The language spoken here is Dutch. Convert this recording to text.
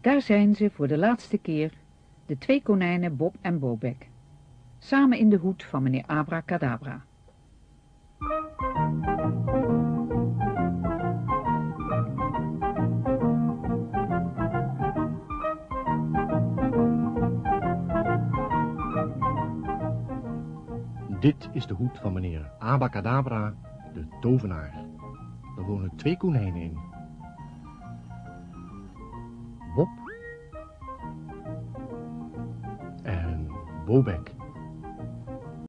Daar zijn ze voor de laatste keer, de twee konijnen Bob en Bobek. Samen in de hoed van meneer Abracadabra. Dit is de hoed van meneer Abacadabra, de tovenaar. Er wonen twee konijnen in. Bob en Bobek.